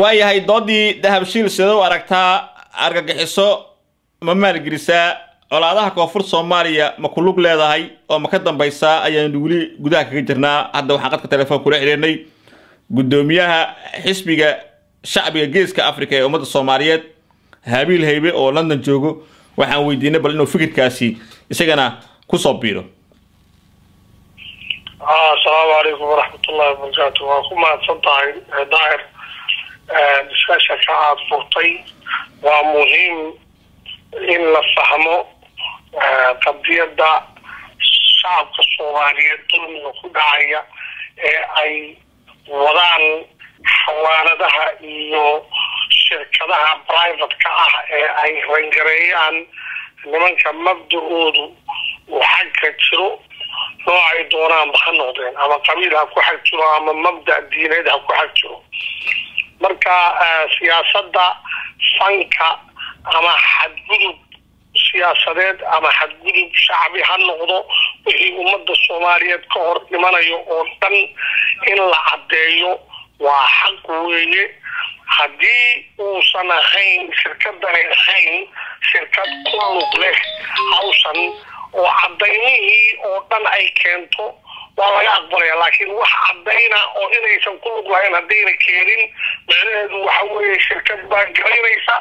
waayahay doodii dahabshiil sidee u aragtaa argagixiso ma maalgelisaa colaadaha koonfur soomaaliya ma ku lug leedahay oo ma ka dambaysaa ayaanu weli gudaha kaga jirnaa. Hadda waxaan qadka telefoon kula xidhiirnay guddoomiyaha xisbiga shacbiga geeska africa ee ummadda soomaaliyeed habiil haybe oo london joogo. Waxaan weydiinay bal inuu fikirkaasi isagana ku soo biiro. Asalaamu calaykum waraxmatullahi wabarakaatu waa ku mahadsan tahay daahir discussionka aada furtay waa muhiim in la fahmo qadiyadda shacabka soomaaliyeed dulmiga ku dhacaya ee ay wadaan xawaaladaha iyo shirkadaha private-ka ah ee ay rangareeyaan nimanka mabda-oodu uu xagga jiro noocay doonaanba ha noqdeen. Ama qabiil ha ku xag jiro ama mabda diineed ha ku xag jiro marka siyaasadda fanka ama xadgudub siyaasadeed ama xadgudub shacbi ha noqdo wixii ummadda soomaaliyeed ka hor dhimanayo oo dhan in la caddeeyo waa xaq weeye. Haddii uusan ahayn shirkadani ahayn shirkad ku lug leh hawshan oo cadaynihii oo dhan ay keento waa laga aqbalaya laakiin wax cadayna oo inaysan ku lug lahayn haddayna keenin macnaheedu waxa weeye shirkad baa garaynaysa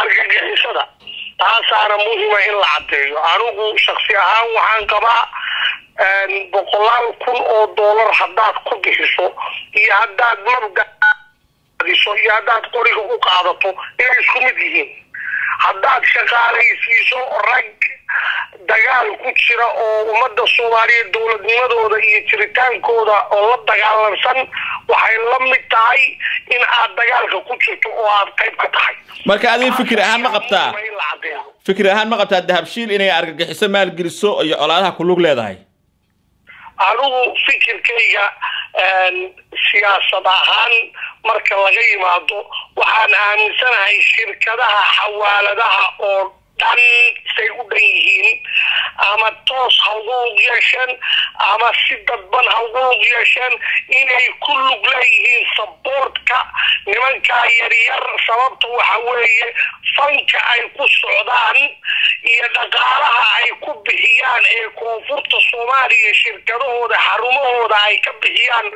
argagixisada taasaana muhima in la caddeeyo. Anigu shaksi ahaan waxaan qabaa boqolaal kun oo dollar haddaad ku bixiso iyo haddaad mabda diso iyo haddaad qoriga u qaadato inay isku mid yihiin. Haddaad shaqaalaysiiso rag dagaal ku jira oo ummadda soomaaliyeed dowladnimadooda iyo jiritaankooda oo la dagaalansan waxay la mid tahay in aad dagaalka ku jirto oo aad qayb ka tahay. Marka adiga fikir ahaan ma qabtaa. fikir ahaan ma qabtaa dahabshiil inay argagixiso maalgeliso iyo colaadaha ku lug leedahay? Anigu fikirkayga siyaasad ahaan marka laga yimaado waxaan aaminsanahay shirkadaha xawaaladaha oo dhan say u dhan yihiin ama toos ha ugu lug yeesheen ama si dadban ha ugu lug yeesheen inay ku lug leeyihiin saboortka nimankaa yaryar sababta waxa weeye fanka ay ku socdaan iyo dhaqaalaha ay ku bixiyaan ee koonfurta soomaaliya shirkadahooda xarumahooda ay ka bixiyaan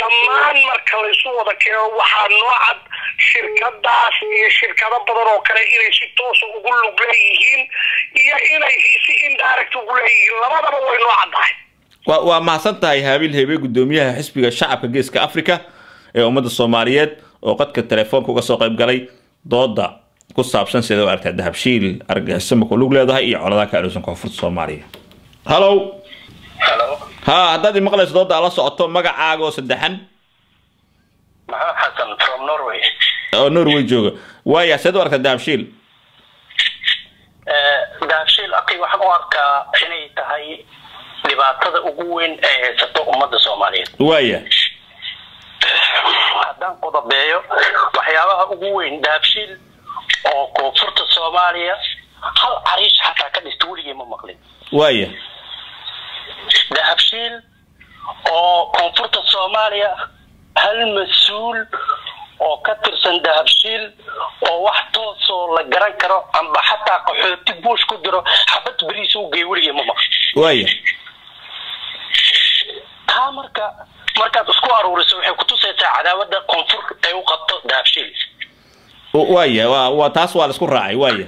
dhammaan marka laysu wada keeno waxaa noocad shirkadaas iyo shirkado badan oo kale inay si toosa ugu lug leeyihiin iyo inay si indirect ugu leeyihiin. Labadaba way noo caddahay. Wa waa mahadsan tahay haabiil hebe guddoomiyaha xisbiga shacabka geeska africa ee ummadda soomaaliyeed oo qadka telefoonka uga soo qayb galay dooda ku saabsan sida u aragtaa dahabshiil argagixiso maku lug leedahay iyo coladaha ka alowsan koonfurta soomaaliya. Hallow ha haddaad i maqlayso dooda ala socoto magacaaga oo saddexan maxamed xasan from norway oo norway jooga. Waaya seed u aragtaa dahabshiil dahabshiil aqi waxaan u arkaa inay tahay dhibaatada ugu weyn ee haysato ummadda soomaaliyeed. Waaya haddaan qodobeeyo waxyaabaha ugu weyn dahabshiil oo koonfurta soomaaliya hal cariish xataa ka dhista weligii ma maqlin. Waaya dahabshiil oo koonfurta soomaaliya hal mas'uul oo ka tirsan dahabshiil oo wax toosoo la garan karo amba xataa qaxooti buush ku jiro xabad beriis u geey weligii ma waaya taa marka markaad isku aruuriso waxay kutusaysaa cadaawada koonfur ay u qabto dahabshiil waaya waa waa taas waa la isku raacay waaya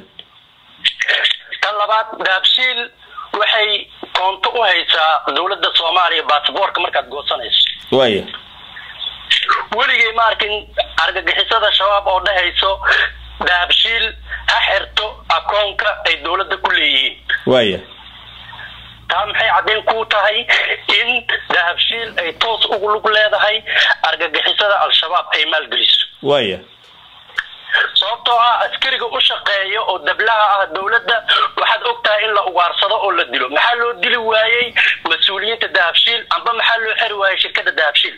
tan labaad dahabshiil waxay koonto u haysaa dowladda soomaaliya baasboorka markaad goosanayso. Waaya weligay ma arkin argagixisada shabaab oo dhahayso dahabshiil ha xirto akoonka ay dowladda ku leeyihiin. Waaya taa maxay caddayn ku tahay in dahabshiil ay toos ugu lug leedahay argagixisada al-shabaab ay maalgeliso? Waaya sababtoo ah askariga u shaqeeya oo dablaha ah dowladda waxaad og tahay in la ugaarsado oo la dilo. Maxaa loo dili waayey mas'uuliyiinta dahabshiil amba maxaa loo xeri waayey shirkada dahabshiil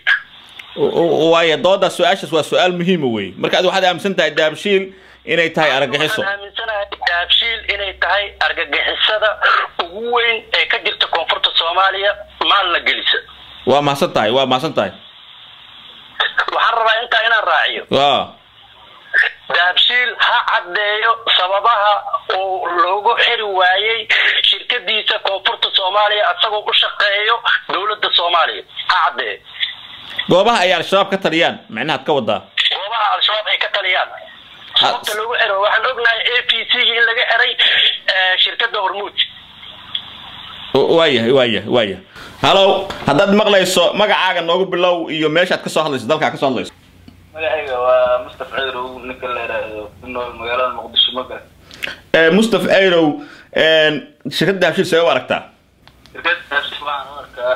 waaya dooda su'aashaas waa su'aal muhiima wey marka ad waxaad aaminsan tahay dahabshiil inay tahay argagixiso. aaminsanahay dahabshiil inay tahay argagixisada ugu weyn ee ka jirta koonfurta soomaaliya maalna gelisa. Waa mahadsan tahay waa mahadsan tahay waxaan rabaa intaa inaan raaciyo. Wa dahabshiil ha caddeeyo sababaha uu loogu xiri waayey shirkadiisa koonfurta soomaaliya isagoo u shaqeeyo dowladda soomaaliya. Ha caddeeyo goobaha ay al-shabaab ka taliyaan micnahaad ka wadaa goobaha al-shabaab ay ka taliyaan. Sababta loogu xiro waxaan ognahay a p c in laga xiray shirkadda hormuud waayahay waayahay waayahay halow haddaad maqlayso magacaaga noogu bilow iyo meeshaad ka soo hadlayso dalkaa ka soo hadlayso. Magacayga waa mustafa ciirow ninka la yidhaahdo ku nool magaalada muqdisho magara mustaf ayrow shirkadda dahabshiil see u aragtaa? Shirkad dahabshiil waxaan u arkaa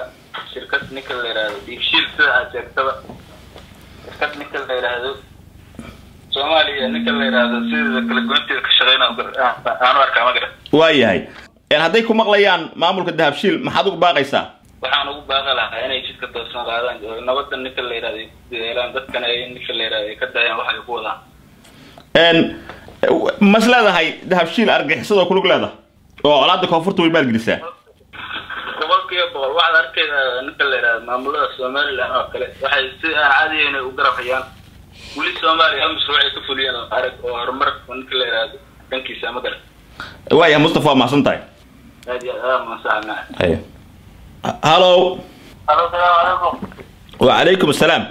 shirkad ninka la yidhaahdo diibshiil sida aad sheegtaba. Shirkad ninka la yidhaahdo soomaaliya ninka la yidhaahdo sida kala goynteeda ka shaqeyna u arkaa magara waayahay. Hadday ku maqlayaan maamulka dahabshiil maxaad ugu baaqaysaa? Waxaan ugu baaqi lahaa inay jidka toosan qaadaan. Nabadda ninka la yidhahdo ay ku dadaalaan dadkana ay ninka la yidhahdo ay ka daayaan wax ay ku wadaan. Mas leedahay dahabshiil argixisada kulug leedahay? Oo colaada koonfurta way maalgelisaa boqolkiiba boqol waxaad arkayda ninka la yidhahdo maamulada somaliland oo kale. Waxay si aan caadiya inay u garafayaan. Weli soomaaliya hal mashruuc ay ka fuliyeen arag oo horumar ninka la yidhahdo dhankiisa ma garan waayahay mustafa waa mahadsan tahay? Aad iyo aad masaxna halo halo salaamu calaykum saciid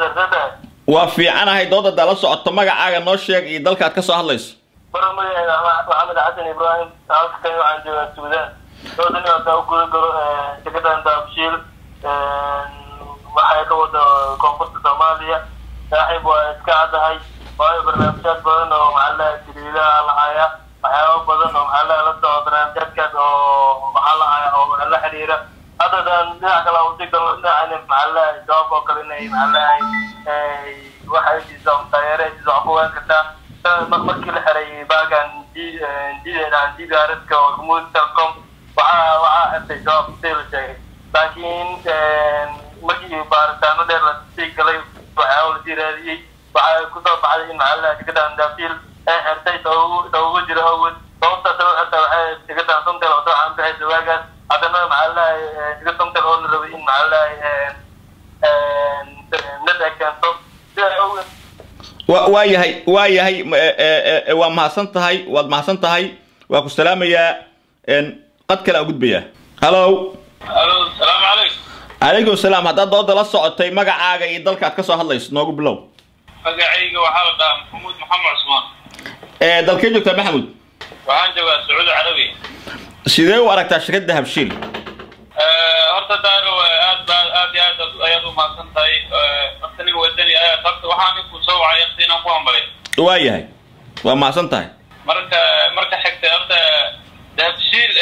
zarsada waa fiicanahay dood haddaa la socoto magacaaga noo sheeg iyo dalkaad ka soo hadlayso bara magacayga maxamed xasan ibraahim halkan waxaan joogaa suudaan. Doodani hadaa u guda galo shirkadan daabshiil waxay ka wada koonfurta soomaaliya. Saaxiib waa iska caddahay. Waayo barnaamijyaad badan oo maxaalaha jiriidaha lahaya waxyaaba badan oo maxaalaha la soco barnaamijyaadkaas oo waxaa lahaya oo la xiriira. Hadda daan dhinac kale u sii galo dhinacani maxaalaha jawaab oo kale inay maxaalaha waxay siiso taageere siiso wax ku waan kartaa markii la xiray baagan dgareska oo hormuud telcom waxaa waxaa xirtay jawaab sii la sheegay laakiin markii baaritaano dheer la sii galay waxyaaba la sii raadiyey waxaa ku soo baxday in maxaalaha shirkadan dafiil ay xirtay sababo jira awgeed sababtaas u xirta waxay shirkadan somtel oo soo caanbixaysa waagaas haddana maxaalaha shirkad somtel oo la rabay in wa waa yahay waa yahay waa mahadsan tahay waad mahadsan tahay waa ku salaamayaa qad kale aan gudbayaa halo halo salaamu calaykum salaam. Haddaad dooda la socotay magacaaga iyo dalka aad ka soo hadlayso noogu bilow. Magacayga waxaa la dhahaa maxamuud maxamed cusmaan. Dalkee joogtaa maxamud waxaan joogaa sacuudi carabiya. Sidee u aragtaa shirkadda dahabshiil horta daaro aad ba aad iyo aad ayaad u mahadsan tahay. Horta nin wadani ayaa horta waxaan inku soo wacay inaan ku hambalay. Waa yahay. Waa mahadsan tahay marka marka xigta horta dahabshiil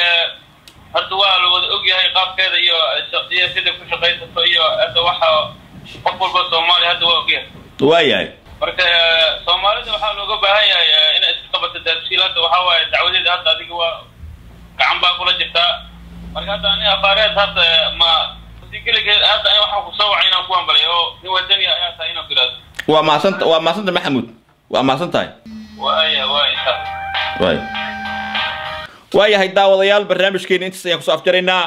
horta waa la wada ogyahay qaabkeeda iyo sida ku shaqaysato iyo hadda waxa qof walba soomaaliya hadda waa ogyahay waa yahay. Marka soomaalida waxaa looga baahan yahay inay iska qabato dahabshiil hadda waxaa waaye dacwadeeda hadda adiga waa gacan baa kula jirtaa. Marka hadda ani afaareed hadda ma sigeligeed hadda ani waxaan ku soo wacay inaan ku hambalay oo nin wadani ayaa tahay inaan ku ihahdo waa mahadsan waa mahadsan tahay maxamuud. Waa mahadsan tahay. Waaya waa intaas waay waayahay daawadayaal barnaamijkeena intaas ayaan ku soo afjaraynaa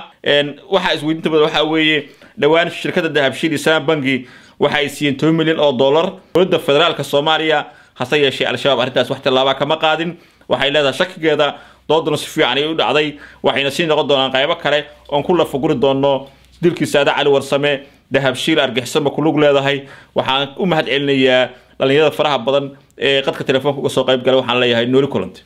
waxaa isweydiinta badan waxaa weeye dhowaan shirkadda dahabshiil islam banki waxa siiyeen toban milyan oo dollar. Dowladda federaalka soomaaliya hase yeeshee al-shabaab arrintaas wax tallaabaa kama qaadin. Waxay leedahay shakigeeda doodana si fiican ay u dhacday waxayna sii noqon doonaan qaybo kale oon ku lafaguri doono dilkii saade cali warsame dahabshiil argixisama ku lug leedahay. Waxaan u mahad celinayaa dhalinyarada faraha badan ee qadka telefoonka uga soo qayb gala waxaan leeyahay nooli kulante